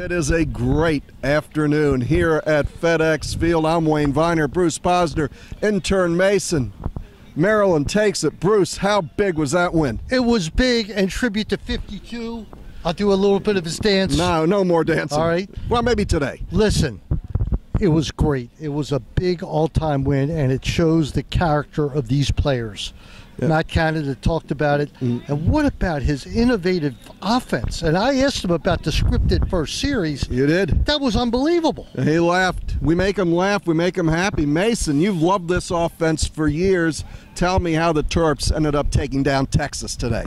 It is a great afternoon here at FedEx Field. I'm Wayne Viner, Bruce Posner, intern Mason. Maryland takes it. Bruce, how big was that win? It was big and tribute to 52. I'll do a little bit of his dance. No, no more dancing. All right. Well, maybe today. Listen, it was great. It was a big all time win, and it shows the character of these players. Matt Canada talked about it. Mm. And what about his innovative offense? And I asked him about the scripted first series. You did. That was unbelievable. He laughed. We make him laugh. We make him happy. Mason, you've loved this offense for years. Tell me how the Terps ended up taking down Texas today.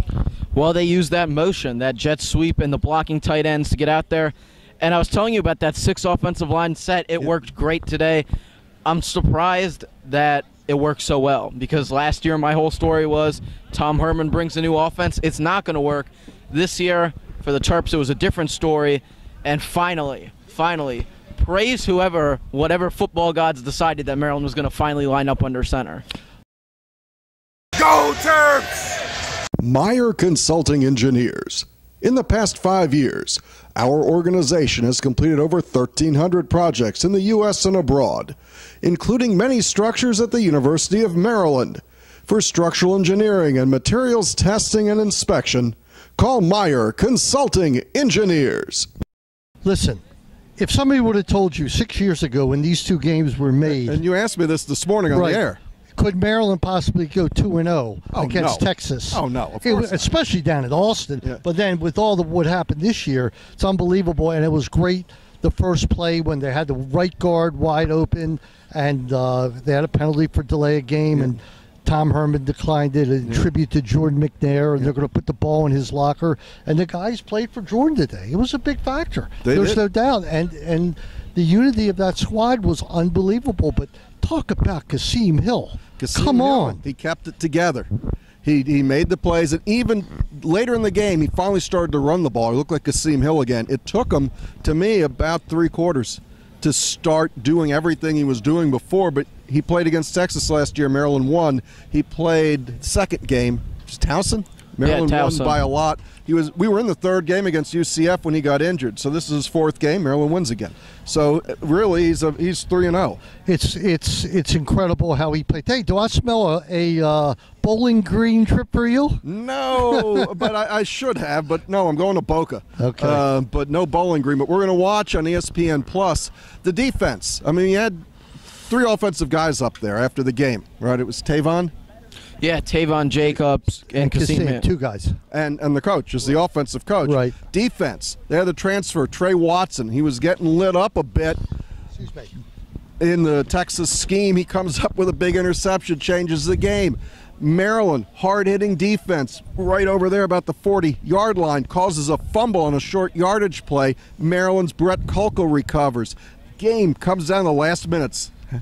Well, they used that motion, that jet sweep, and the blocking tight ends to get out there. And I was telling you about that six offensive line set. It worked great today. I'm surprised that it works so well because last year my whole story was Tom Herman brings a new offense. It's not going to work. This year for the Terps, it was a different story. And finally, finally, praise whoever, whatever football gods decided that Maryland was going to finally line up under center. Go Terps! Meyer Consulting Engineers. In the past five years, our organization has completed over 1,300 projects in the U.S. and abroad, including many structures at the University of Maryland. For structural engineering and materials testing and inspection, call Meyer Consulting Engineers. Listen, if somebody would have told you six years ago when these two games were made, And you asked me this this morning on Right. the air. Could Maryland possibly go two and zero Oh, against no. Texas? Oh, no, of It course was- not. especially down at Austin. Yeah. But then with all the what happened this year, it's unbelievable, and it was great. The first play when they had the right guard wide open, and uh, they had a penalty for delay of game, and Tom Herman declined it in tribute to Jordan McNair, and they're going to put the ball in his locker. And the guys played for Jordan today. It was a big factor. They There's did. no doubt, and and the unity of that squad was unbelievable. But talk about Kasim Hill. Kasim Come Hill, on. He kept it together. He, he made the plays, and even later in the game, he finally started to run the ball. He looked like Kasim Hill again. It took him, to me, about three quarters to start doing everything he was doing before. But he played against Texas last year. Maryland won. He played second game. Towson? Maryland won by a lot. He was. We were in the third game against UCF when he got injured. So this is his fourth game. Maryland wins again. So really, he's a, he's three and oh. zero. It's it's it's incredible how he played. Hey, do I smell a, a uh, bowling green trip for you? No, but I, I should have. But no, I'm going to Boca. Okay. Uh, but no bowling green. But we're going to watch on ESPN Plus the defense. I mean, you had three offensive guys up there after the game, right? It was Tavon Yeah, Tavon Jacobs and Kasim. Kasim, two guys. and and the coach is the offensive coach. Right. Defense. They had the transfer Tre Watson. He was getting lit up a bit Excuse me. in the Texas scheme. He comes up with a big interception, changes the game. Maryland, hard hitting defense, right over there about the 40 yard line, causes a fumble on a short yardage play. Maryland's Brett Kulka recovers. Game comes down the last minutes. Big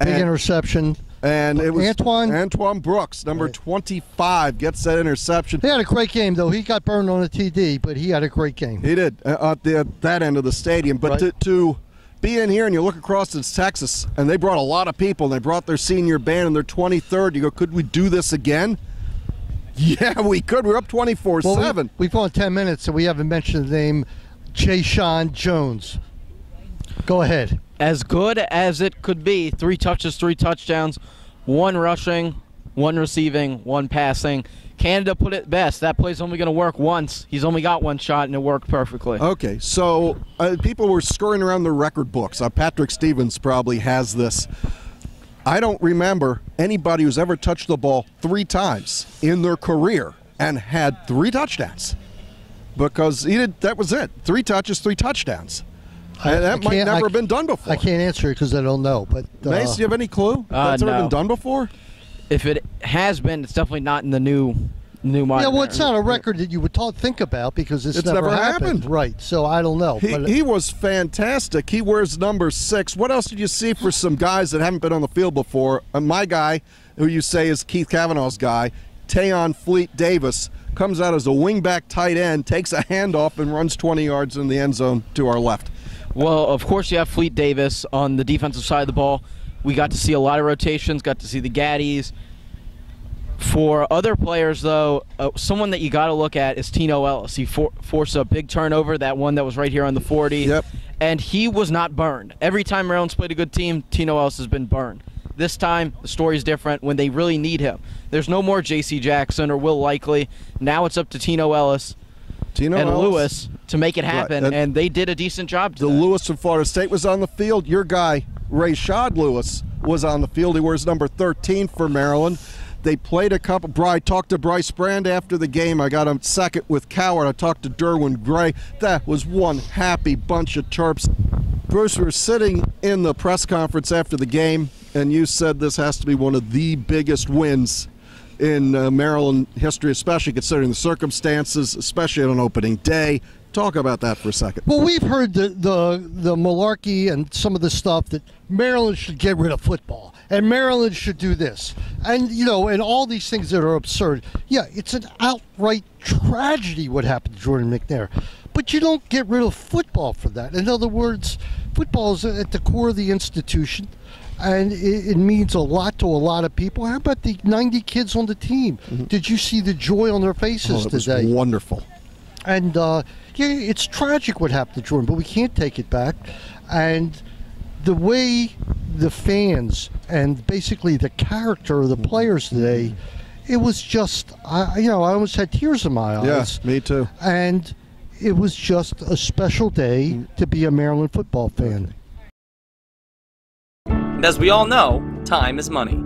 And- interception. And it was Antoine- Antoine Brooks, number 25, gets that interception. He had a great game though. He got burned on a TD, but he had a great game. He did uh, at, the, at that end of the stadium. But Right. to, to be in here and you look across to Texas, and they brought a lot of people. And they brought their senior band and their 23rd. You go, could we do this again? Yeah, we could. We're up 24 well, 7. We've gone ten minutes and we haven't mentioned the name Jeshaun Jones. Go ahead. As good as it could be. Three touches, three touchdowns, one rushing, one receiving, one passing. Canada put it best. That play's only going to work once. He's only got one shot, and it worked perfectly. Okay, so uh, people were scurrying around the record books. Uh, Patrick Stevens probably has this. I don't remember anybody who's ever touched the ball three times in their career and had three touchdowns. Because he did, that was it. Three touches, three touchdowns. I- and I that might never I- have been done before. I can't answer it because I don't know. But uh, Mace, do you have any clue? Uh, That's ever no. been done before? If it has been, it's definitely not in the new new modern. yeah, well, it's not a record that you would talk, think about because it's, It's never happened. happened. Right. So I don't know. He, but he was fantastic. He wears number six. What else did you see for some guys that haven't been on the field before? Uh, my guy, who you say is Keith Kavanaugh's guy, Tayon Fleet Davis, comes out as a wingback tight end, takes a handoff, and runs 20 yards in the end zone to our left. Well, of course, you have Fleet Davis on the defensive side of the ball. We got to see a lot of rotations, got to see the Gaddies. For other players, though, uh, someone that you got to look at is Tino Ellis. He for- forced a big turnover, that one that was right here on the 40. Yep. And he was not burned. Every time Maryland's played a good team, Tino Ellis has been burned. This time, the story's different when they really need him. There's no more J.C. Jackson or Will Likely. Now it's up to Tino Ellis Tino and Ellis. Lewis to make it happen, and- and, they did a decent job The today. Lewis from Florida State was on the field. Your guy, Rayshad Lewis, was on the field. He wears number 13 for Maryland. They played a couple. Bry talked to Bryce Brand after the game. I got him second with Coward. I talked to Derwin Gray. That was one happy bunch of Terps. Bruce, we were sitting in the press conference after the game, and you said this has to be one of the biggest wins in uh, Maryland history, especially considering the circumstances, especially on opening day. Talk about that for a second. Well, we've heard the, the the malarkey and some of the stuff that Maryland should get rid of football and Maryland should do this, and you know, and all these things that are absurd. Yeah, it's an outright tragedy what happened to Jordan McNair, but you don't get rid of football for that. In other words, football is at the core of the institution. And it, it means a lot to a lot of people. How about the 90 kids on the team? Did you see the joy on their faces Mm-hmm. Oh, it was today? wonderful. And uh, yeah, it's tragic what happened to Jordan, but we can't take it back. And the way the fans and basically the character of the players today, it was just, I, you know, I almost had tears in my eyes. Yes, me too. And it was just a special day to be a Maryland football fan. And as we all know, time is money.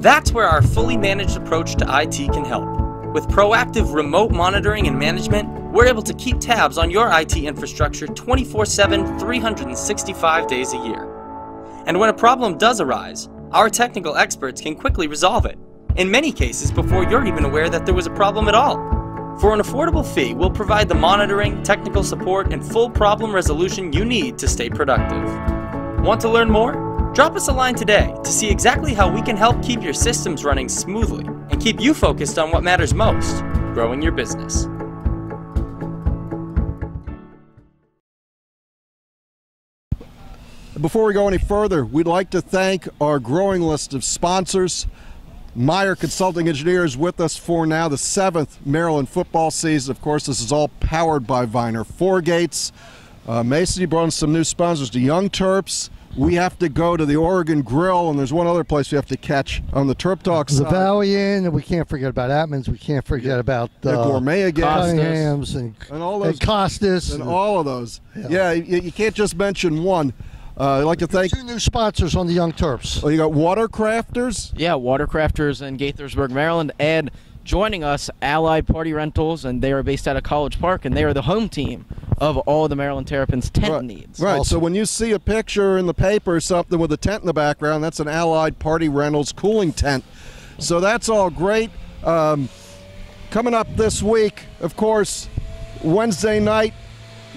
That's where our fully managed approach to IT can help. With proactive remote monitoring and management, we're able to keep tabs on your IT infrastructure 24 7, 365 days a year. And when a problem does arise, our technical experts can quickly resolve it, in many cases before you're even aware that there was a problem at all. For an affordable fee, we'll provide the monitoring, technical support, and full problem resolution you need to stay productive. Want to learn more? Drop us a line today to see exactly how we can help keep your systems running smoothly and keep you focused on what matters most growing your business. Before we go any further, we'd like to thank our growing list of sponsors. Meyer Consulting Engineers with us for now the seventh Maryland football season. Of course, this is all powered by Viner Four Gates. Uh, Mason, you brought in some new sponsors, the Young Terps. We have to go to the Oregon Grill, and there's one other place we have to catch on the Terp Talk The side. Valiant, and we can't forget about Atmans. We can't forget about The uh, Gourmet again. Cunningham's and, And all those- and Costas. and all of those. Yeah, you, you can't just mention one. Uh, I'd like to thank. two new sponsors on the Young Terps. Oh, you got Watercrafters. Yeah, Watercrafters in Gaithersburg, Maryland, and joining us, Allied Party Rentals, and they are based out of College Park, and they are the home team of all the Maryland Terrapins tent right. needs. Right. So when you see a picture in the paper or something with a tent in the background, that's an Allied Party Rentals cooling tent. So that's all great. Um, coming up this week, of course, Wednesday night.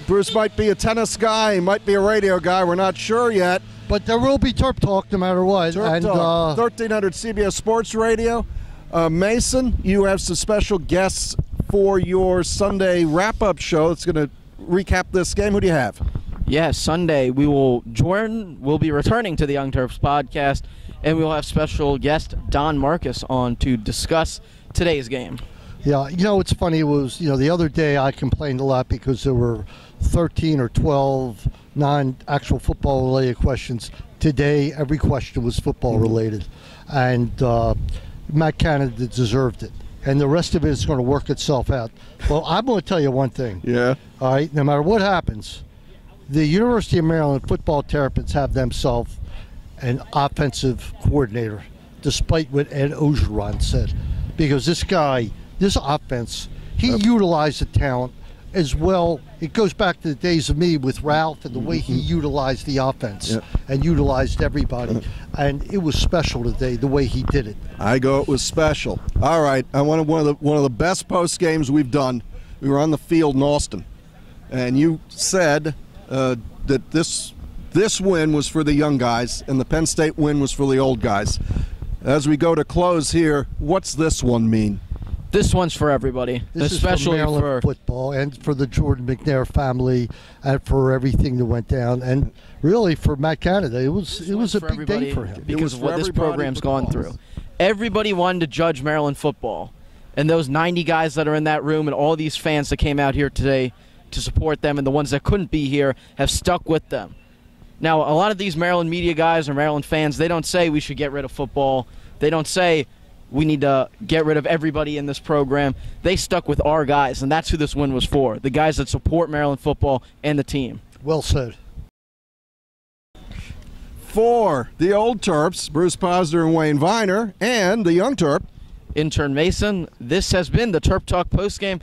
Bruce might be a tennis guy, he might be a radio guy. We're not sure yet. But there will be Terp Talk no matter what. Turf and Talk, uh, 1300 CBS Sports Radio. Uh, Mason, you have some special guests for your Sunday wrap-up show. That's going to recap this game. Who do you have? Yeah, Sunday we will Jordan will be returning to the Young Terps podcast, and we will have special guest Don Marcus on to discuss today's game. Yeah, you know, it's funny. It was, you know, the other day I complained a lot because there were 13 or 12 non actual football related questions. Today, every question was football related. And uh, Matt Canada deserved it. And the rest of it is going to work itself out. Well, I'm going to tell you one thing. Yeah. All right, no matter what happens, the University of Maryland football Terrapins have themselves an offensive coordinator, despite what Ed Orgeron said. Because this guy, this offense, he utilized the talent as well. It goes back to the days of me with Ralph and the way he utilized the offense Yep. and utilized everybody. And it was special today, the way he did it. I go. It was special. All right. I wanted one of the one of the best post games we've done. We were on the field in Austin, and you said uh, that this this win was for the young guys, and the Penn State win was for the old guys. As we go to close here, what's this one mean? This one's for everybody, This especially is for Maryland for football and for the Jordan McNair family and for everything that went down and really for Matt Canada. It was This it was a big day for him. Because of what this program's gone through. everybody wanted to judge Maryland football. And those 90 guys that are in that room and all these fans that came out here today to support them and the ones that couldn't be here have stuck with them. Now, a lot of these Maryland media guys or Maryland fans, they don't say we should get rid of football. They don't say we need to get rid of everybody in this program. They stuck with our guys, and that's who this win was for the guys that support Maryland football and the team. Well said. For the old Terps, Bruce Posner and Wayne Viner, and the young Terp, intern Mason. This has been the Terp Talk postgame,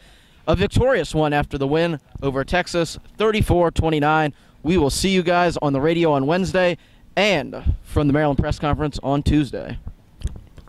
a victorious one after the win over Texas, 34-29. We will see you guys on the radio on Wednesday and from the Maryland press conference on Tuesday.